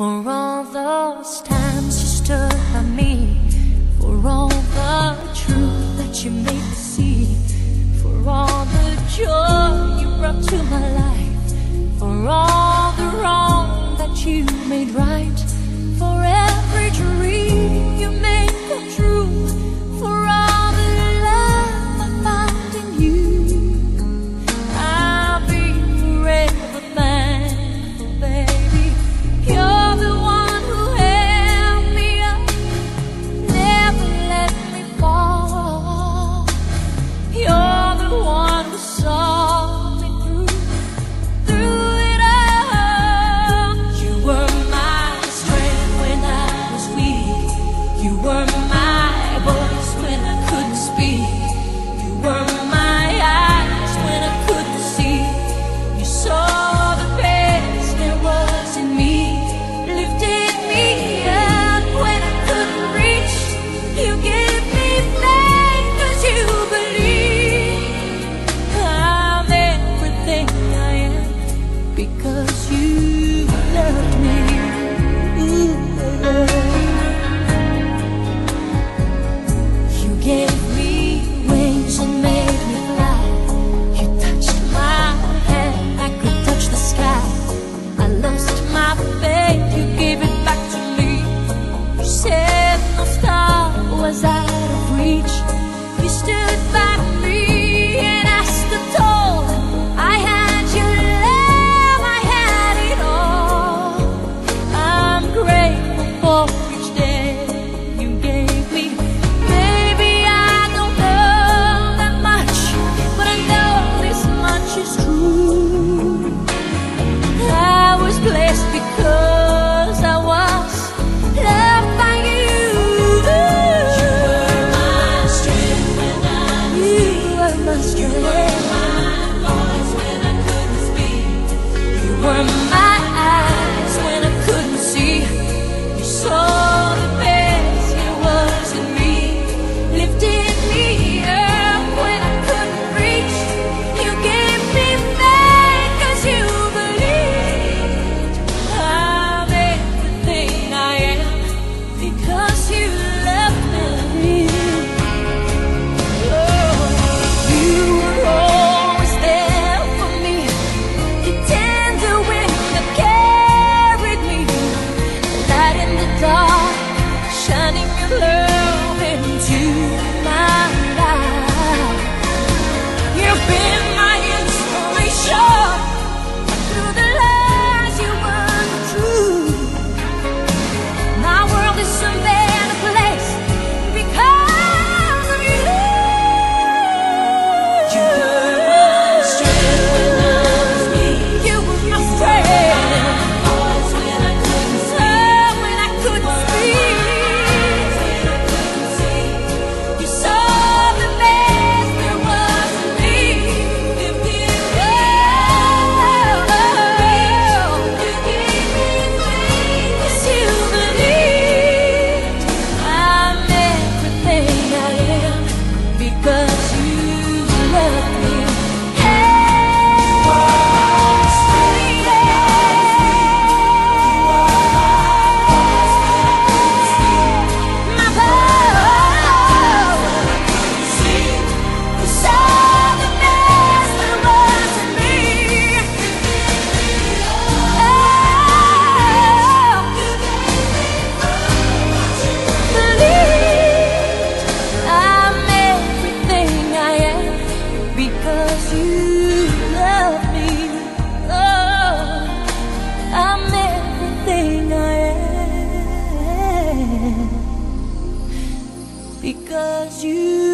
For all those times you stood by me For all the truth that you made me see For all the joy you brought to my life For all the wrong that you made right. reach monster you. because you